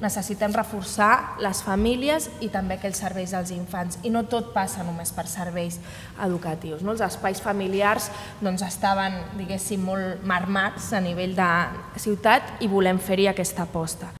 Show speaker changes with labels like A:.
A: necessitem reforçar les famílies i també aquells serveis als infants. I no tot passa només per serveis educatius. No? Els espais familiars doncs, estaven, diguéssim, molt marmats a nivell de ciutat i volem fer-hi aquesta aposta.